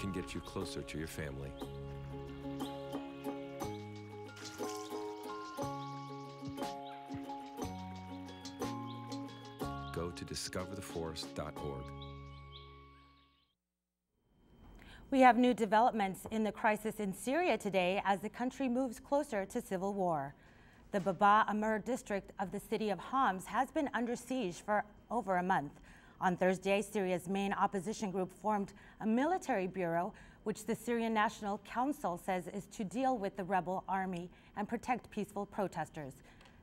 can get you closer to your family. Go to discovertheforest.org. We have new developments in the crisis in Syria today as the country moves closer to civil war. The Baba Amr district of the city of Homs has been under siege for over a month. On Thursday, Syria's main opposition group formed a military bureau, which the Syrian National Council says is to deal with the rebel army and protect peaceful protesters.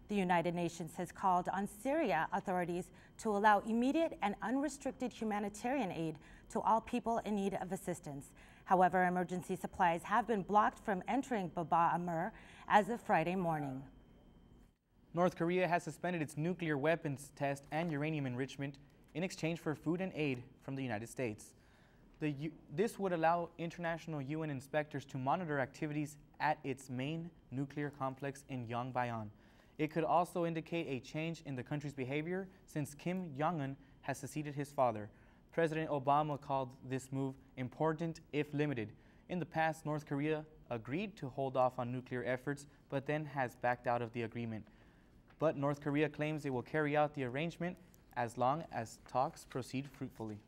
The United Nations has called on Syria authorities to allow immediate and unrestricted humanitarian aid to all people in need of assistance. However, emergency supplies have been blocked from entering Baba Amr as of Friday morning. North Korea has suspended its nuclear weapons test and uranium enrichment in exchange for food and aid from the United States. The, this would allow international UN inspectors to monitor activities at its main nuclear complex in Yongbyon. It could also indicate a change in the country's behavior since Kim Jong-un has succeeded his father. President Obama called this move important if limited. In the past, North Korea agreed to hold off on nuclear efforts, but then has backed out of the agreement. But North Korea claims it will carry out the arrangement as long as talks proceed fruitfully.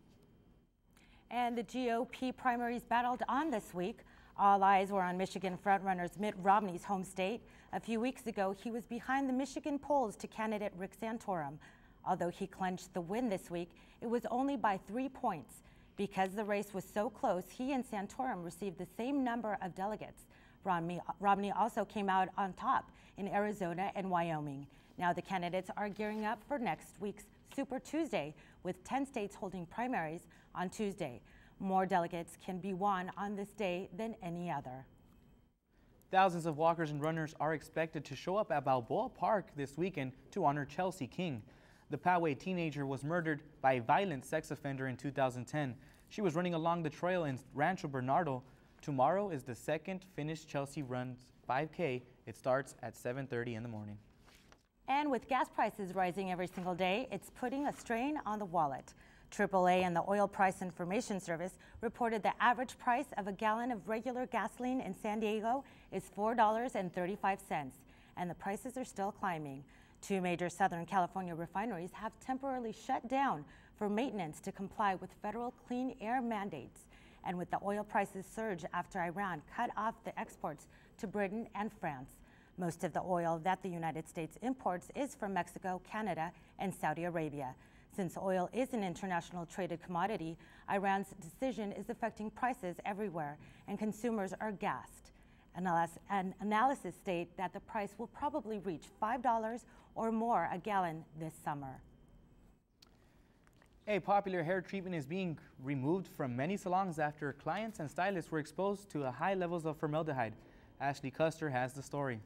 And the GOP primaries battled on this week. All eyes were on Michigan frontrunner Mitt Romney's home state. A few weeks ago, he was behind the Michigan polls to candidate Rick Santorum. Although he clinched the win this week, it was only by three points. Because the race was so close, he and Santorum received the same number of delegates. Romney, Romney also came out on top in Arizona and Wyoming. Now the candidates are gearing up for next week's Super Tuesday, with 10 states holding primaries on Tuesday. More delegates can be won on this day than any other. Thousands of walkers and runners are expected to show up at Balboa Park this weekend to honor Chelsea King. The Poway teenager was murdered by a violent sex offender in 2010. She was running along the trail in Rancho Bernardo. Tomorrow is the second finished Chelsea runs 5K. It starts at 7.30 in the morning. And with gas prices rising every single day, it's putting a strain on the wallet. AAA and the Oil Price Information Service reported the average price of a gallon of regular gasoline in San Diego is $4.35, and the prices are still climbing. Two major Southern California refineries have temporarily shut down for maintenance to comply with federal clean air mandates. And with the oil prices surge after Iran cut off the exports to Britain and France. Most of the oil that the United States imports is from Mexico, Canada, and Saudi Arabia. Since oil is an international traded commodity, Iran's decision is affecting prices everywhere, and consumers are gassed. An analysis state that the price will probably reach $5 or more a gallon this summer. A popular hair treatment is being removed from many salons after clients and stylists were exposed to high levels of formaldehyde. Ashley Custer has the story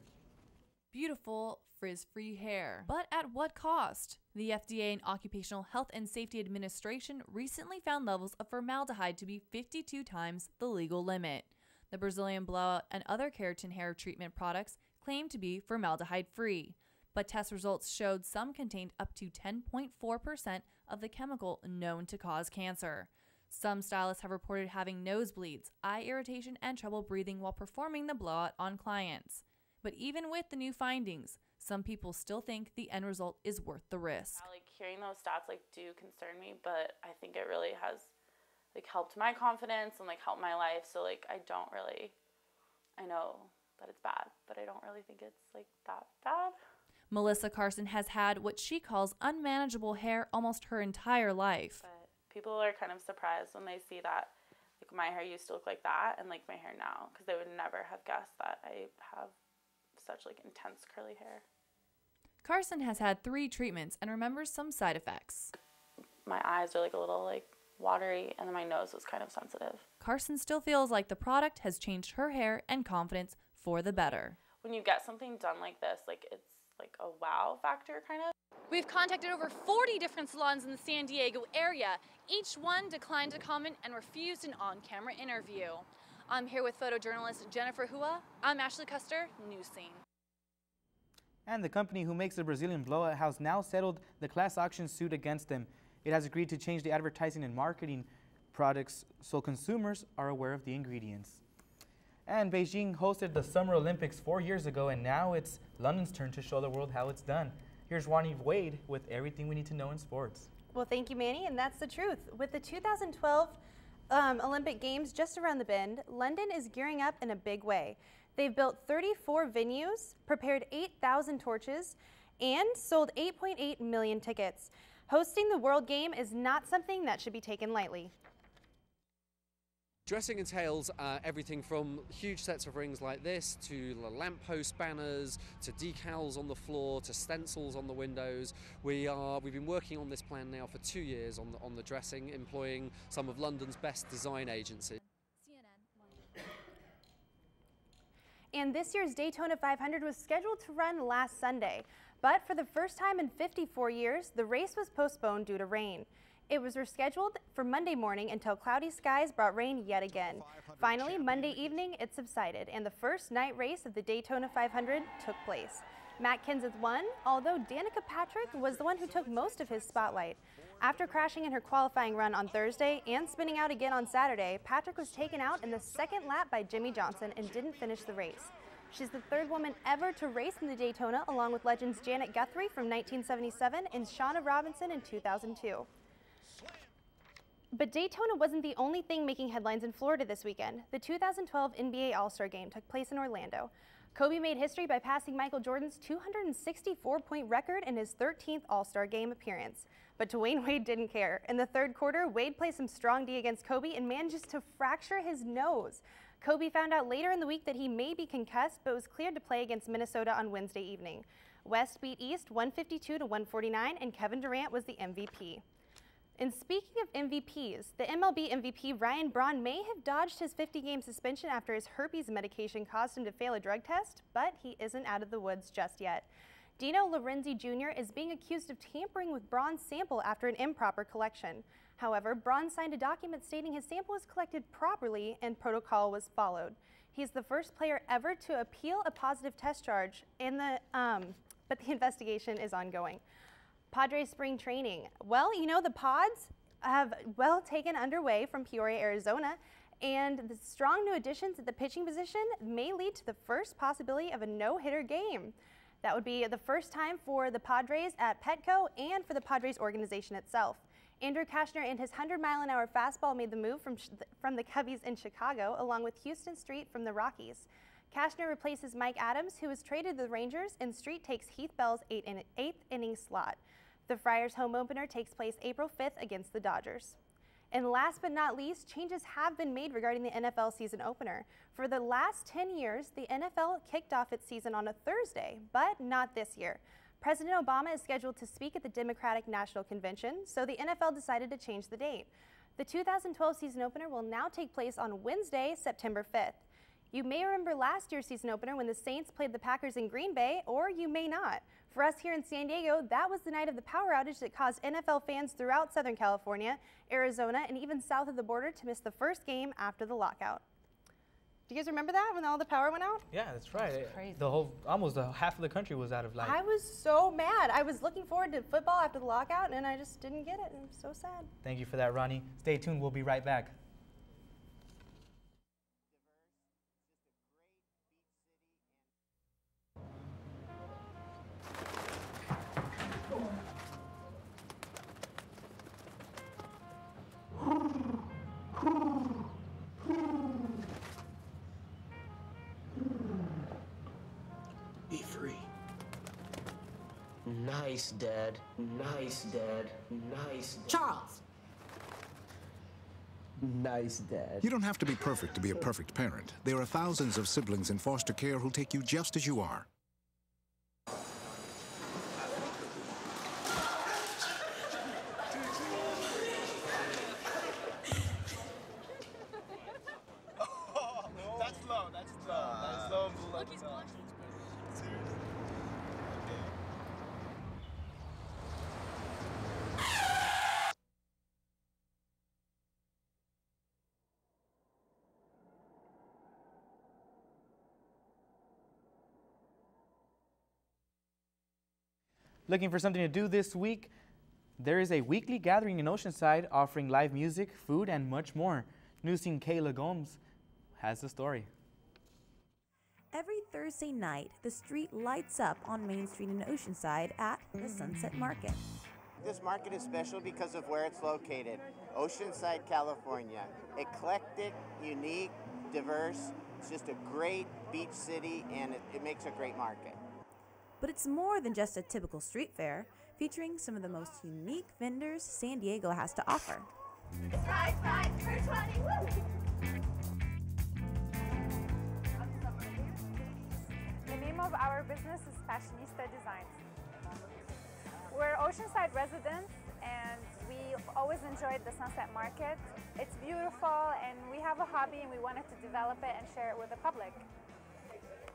beautiful, frizz free hair. But at what cost? The FDA and Occupational Health and Safety Administration recently found levels of formaldehyde to be 52 times the legal limit. The Brazilian blowout and other keratin hair treatment products claim to be formaldehyde free, but test results showed some contained up to 10.4% of the chemical known to cause cancer. Some stylists have reported having nosebleeds, eye irritation, and trouble breathing while performing the blowout on clients. But even with the new findings, some people still think the end result is worth the risk. Like hearing those stats like do concern me, but I think it really has like helped my confidence and like helped my life. So like I don't really I know that it's bad, but I don't really think it's like that bad. Melissa Carson has had what she calls unmanageable hair almost her entire life. But people are kind of surprised when they see that like my hair used to look like that and like my hair now because they would never have guessed that I have such like intense curly hair. Carson has had three treatments and remembers some side effects. My eyes are like a little like watery and then my nose was kind of sensitive. Carson still feels like the product has changed her hair and confidence for the better. When you get something done like this, like it's like a wow factor kind of. We've contacted over 40 different salons in the San Diego area. Each one declined to comment and refused an on-camera interview. I'm here with photojournalist Jennifer Hua. I'm Ashley Custer, Newscene. And the company who makes the Brazilian blowout has now settled the class action suit against them. It has agreed to change the advertising and marketing products so consumers are aware of the ingredients. And Beijing hosted the Summer Olympics four years ago, and now it's London's turn to show the world how it's done. Here's Ronnie Wade with everything we need to know in sports. Well, thank you, Manny, and that's the truth. With the 2012 um, Olympic Games just around the bend, London is gearing up in a big way. They've built 34 venues, prepared 8,000 torches, and sold 8.8 million tickets. Hosting the World Game is not something that should be taken lightly. Dressing entails uh, everything from huge sets of rings like this to lamppost banners to decals on the floor to stencils on the windows. We are we've been working on this plan now for two years on the, on the dressing, employing some of London's best design agencies. And this year's Daytona 500 was scheduled to run last Sunday, but for the first time in 54 years, the race was postponed due to rain. It was rescheduled for Monday morning until cloudy skies brought rain yet again. Finally, Monday evening, it subsided, and the first night race of the Daytona 500 took place. Matt Kenseth won, although Danica Patrick was the one who took most of his spotlight. After crashing in her qualifying run on Thursday and spinning out again on Saturday, Patrick was taken out in the second lap by Jimmie Johnson and didn't finish the race. She's the third woman ever to race in the Daytona, along with legends Janet Guthrie from 1977 and Shawna Robinson in 2002. But Daytona wasn't the only thing making headlines in Florida this weekend. The 2012 NBA All-Star Game took place in Orlando. Kobe made history by passing Michael Jordan's 264-point record in his 13th All-Star Game appearance. But Dwyane Wade didn't care. In the third quarter, Wade played some strong D against Kobe and manages to fracture his nose. Kobe found out later in the week that he may be concussed, but was cleared to play against Minnesota on Wednesday evening. West beat East 152 to 149, and Kevin Durant was the MVP. And speaking of MVPs, the MLB MVP Ryan Braun may have dodged his 50-game suspension after his herpes medication caused him to fail a drug test, but he isn't out of the woods just yet. Dino Laurenzi Jr. is being accused of tampering with Braun's sample after an improper collection. However, Braun signed a document stating his sample was collected properly and protocol was followed. He's the first player ever to appeal a positive test charge, in the, um, but the investigation is ongoing. Padres spring training. Well, you know, the pods have well taken underway from Peoria, Arizona, and the strong new additions at the pitching position may lead to the first possibility of a no-hitter game. That would be the first time for the Padres at Petco and for the Padres organization itself. Andrew Cashner and his 100 mile an hour fastball made the move from, from the Cubbies in Chicago, along with Huston Street from the Rockies. Cashner replaces Mike Adams, who was traded to the Rangers, and Street takes Heath Bell's in, eighth inning slot. The Friars home opener takes place April 5th against the Dodgers. And last but not least, changes have been made regarding the NFL season opener. For the last 10 years, the NFL kicked off its season on a Thursday, but not this year. President Obama is scheduled to speak at the Democratic National Convention, so the NFL decided to change the date. The 2012 season opener will now take place on Wednesday, September 5th. You may remember last year's season opener when the Saints played the Packers in Green Bay, or you may not. For us here in San Diego, that was the night of the power outage that caused NFL fans throughout Southern California, Arizona, and even south of the border to miss the first game after the lockout. Do you guys remember that when all the power went out? Yeah, that's right. That's crazy. The whole, almost the half of the country was out of light. I was so mad. I was looking forward to football after the lockout, and I just didn't get it. I'm so sad. Thank you for that, Ronnie. Stay tuned. We'll be right back. Nice, Dad. Nice, Dad. Nice. Dad. Charles! Nice, Dad. You don't have to be perfect to be a perfect parent. There are thousands of siblings in foster care who'll take you just as you are. That's low. That's low. That's low. Look, he's blushing. Seriously. Looking for something to do this week? There is a weekly gathering in Oceanside offering live music, food, and much more. Newscene Kayla Gomes has the story. Every Thursday night, the street lights up on Main Street in Oceanside at the Sunset Market. This market is special because of where it's located. Oceanside, California. Eclectic, unique, diverse. It's just a great beach city and it, it makes a great market. But it's more than just a typical street fair, featuring some of the most unique vendors San Diego has to offer. Ride, ride, 420, woo! The name of our business is Fashionista Designs. We're Oceanside residents and we always enjoyed the Sunset Market. It's beautiful and we have a hobby and we wanted to develop it and share it with the public.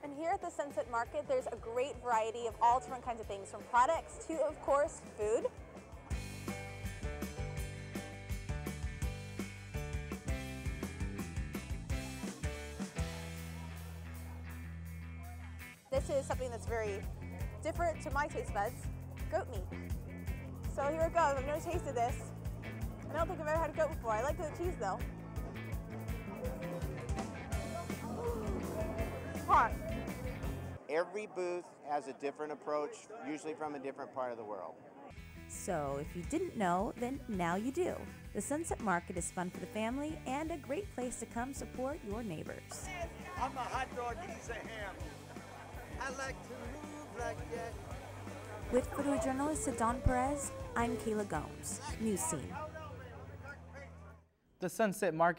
And here at the Sunset Market, there's a great variety of all different kinds of things, from products to, of course, food. This is something that's very different to my taste buds, goat meat. So here it goes, I've never tasted this. I don't think I've ever had goat before. I like the cheese though. Hot. Every booth has a different approach, usually from a different part of the world. So, if you didn't know, then now you do. The Sunset Market is fun for the family and a great place to come support your neighbors. I'm a hot dog, he's a ham. I like to move like that. With photojournalist Don Perez, I'm Kayla Gomes, Newscene. The Sunset Market